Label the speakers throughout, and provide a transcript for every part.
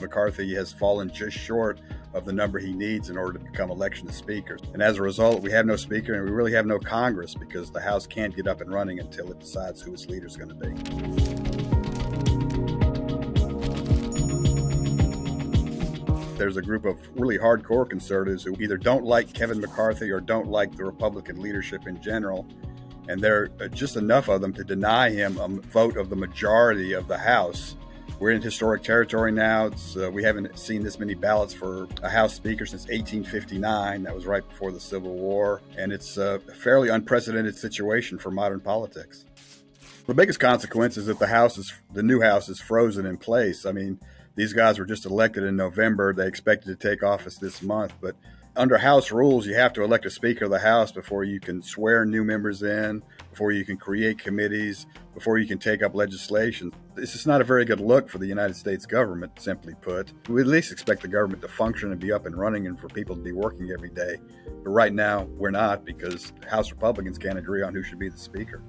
Speaker 1: McCarthy has fallen just short of the number he needs in order to become election speaker. And as a result, we have no speaker and we really have no Congress because the House can't get up and running until it decides who its leader is going to be. There's a group of really hardcore conservatives who either don't like Kevin McCarthy or don't like the Republican leadership in general. And there are just enough of them to deny him a vote of the majority of the House we're in historic territory now. Uh, we haven't seen this many ballots for a House Speaker since 1859. That was right before the Civil War. And it's a fairly unprecedented situation for modern politics. The biggest consequence is that the House is, the new House is frozen in place. I mean, these guys were just elected in November. They expected to take office this month, but under House rules, you have to elect a Speaker of the House before you can swear new members in, before you can create committees, before you can take up legislation. This is not a very good look for the United States government, simply put. We at least expect the government to function and be up and running and for people to be working every day. But right now, we're not because House Republicans can't agree on who should be the Speaker.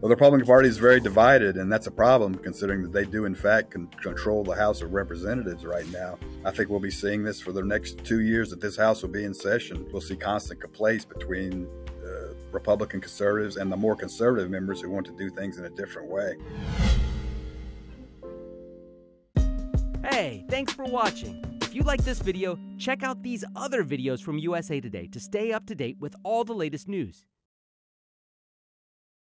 Speaker 1: Well, the Republican Party is very divided, and that's a problem considering that they do, in fact, con- control the House of Representatives right now. I think we'll be seeing this for the next two years that this House will be in session. We'll see constant complaints between uh, Republican conservatives and the more conservative members who want to do things in a different way.
Speaker 2: Hey, thanks for watching. If you like this video, check out these other videos from USA Today to stay up to date with all the latest news.